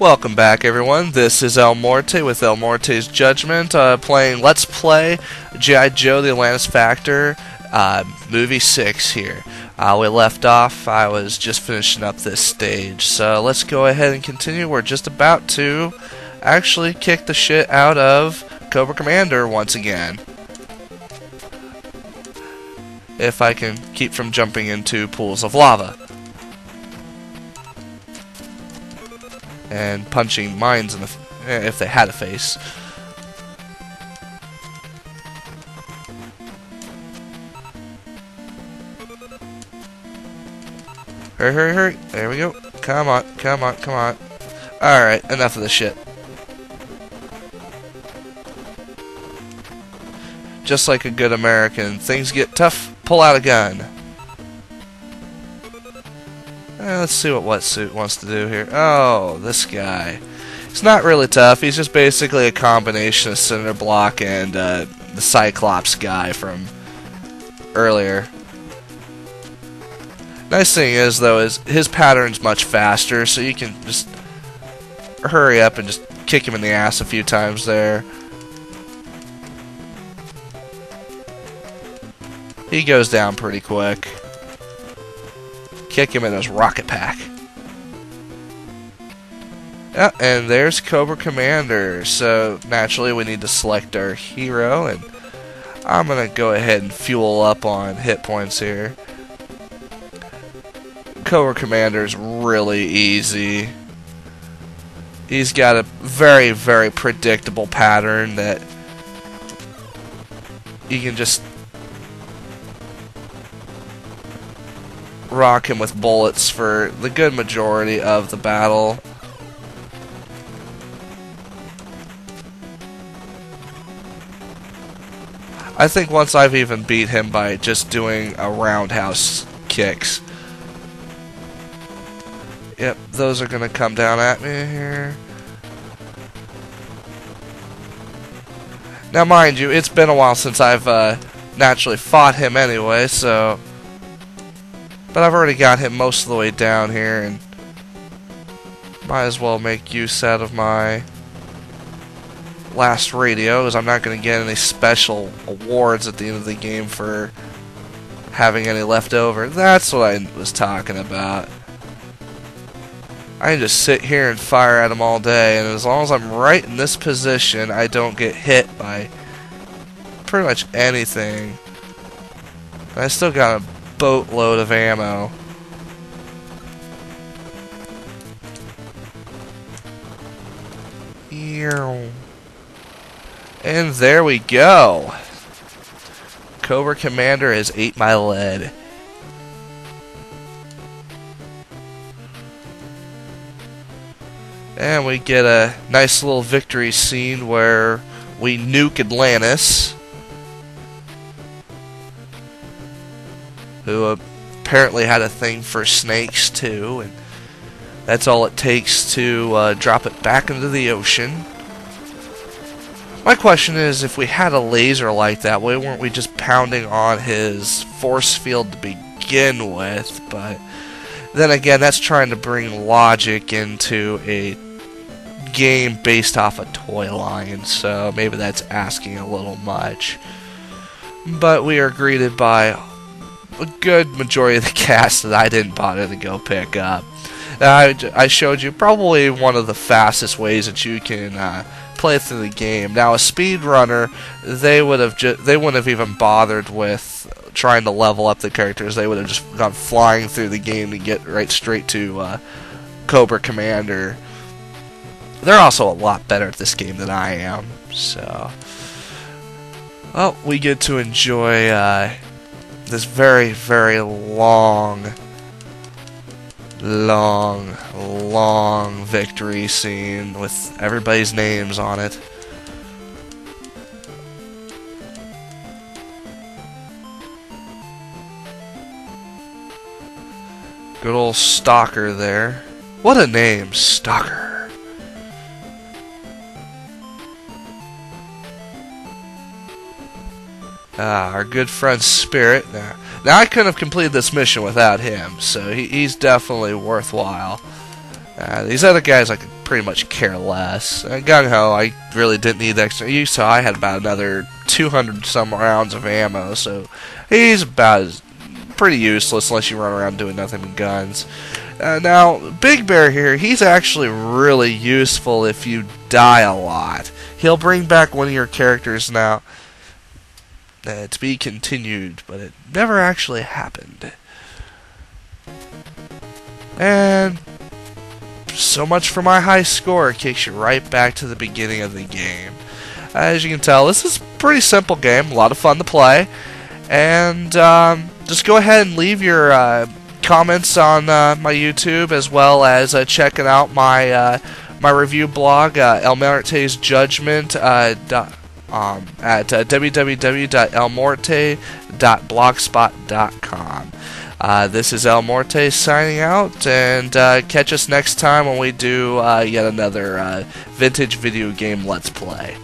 Welcome back, everyone. This is El Morte with El Morte's Judgment, uh, playing Let's Play G.I. Joe The Atlantis Factor, uh, Movie 6 here. Uh, we left off, I was just finishing up this stage, so let's go ahead and continue. We're just about to actually kick the shit out of Cobra Commander once again. If I can keep from jumping into pools of lava. And punching mines in the eh, if they had a face. Hurry, hurry, hurry. There we go. Come on, come on, come on. Alright, enough of this shit. Just like a good American, things get tough, pull out a gun. Eh, let's see what Wetsuit wants to do here. Oh, this guy. He's not really tough. He's just basically a combination of Cinder Block and uh, the Cyclops guy from earlier. Nice thing is, though, is his pattern's much faster, so you can just hurry up and just kick him in the ass a few times there. He goes down pretty quick kick him in his rocket pack. Yeah, and there's Cobra Commander. So naturally we need to select our hero and I'm gonna go ahead and fuel up on hit points here. Cobra Commander's really easy. He's got a very, very predictable pattern that you can just rock him with bullets for the good majority of the battle. I think once I've even beat him by just doing a roundhouse kicks. Yep, those are gonna come down at me here. Now mind you, it's been a while since I've uh, naturally fought him anyway, so but I've already got him most of the way down here, and might as well make use out of my last radio, because I'm not going to get any special awards at the end of the game for having any left over. That's what I was talking about. I can just sit here and fire at them all day, and as long as I'm right in this position, I don't get hit by pretty much anything. I still got a boatload of ammo. And there we go. Cobra Commander has ate my lead. And we get a nice little victory scene where we nuke Atlantis. Who apparently had a thing for snakes too, and that's all it takes to uh, drop it back into the ocean. My question is, if we had a laser like that, why weren't we just pounding on his force field to begin with? But then again, that's trying to bring logic into a game based off a toy line, so maybe that's asking a little much. But we are greeted by a good majority of the cast that I didn't bother to go pick up. I, I showed you probably one of the fastest ways that you can uh, play through the game. Now, a speedrunner, they would have they wouldn't have even bothered with trying to level up the characters. They would have just gone flying through the game to get right straight to uh, Cobra Commander. They're also a lot better at this game than I am, so. Well, we get to enjoy uh, this very, very long, long, long victory scene with everybody's names on it. Good old Stalker there. What a name, Stalker. Ah, our good friend Spirit. Now, now, I couldn't have completed this mission without him, so he, he's definitely worthwhile. Uh, these other guys I could pretty much care less. Uh, Gung Ho, I really didn't need extra use, so I had about another 200 some rounds of ammo, so he's about as pretty useless unless you run around doing nothing with guns. Uh, now, Big Bear here, he's actually really useful if you die a lot. He'll bring back one of your characters now. Uh, to be continued, but it never actually happened. And so much for my high score. It kicks you right back to the beginning of the game. As you can tell, this is a pretty simple game, a lot of fun to play. And um, just go ahead and leave your uh, comments on uh, my YouTube as well as uh, checking out my uh, my review blog, uh, El Judgment. Uh, um, at uh, www.elmorte.blogspot.com. Uh, this is El Morte signing out, and uh, catch us next time when we do uh, yet another uh, vintage video game Let's Play.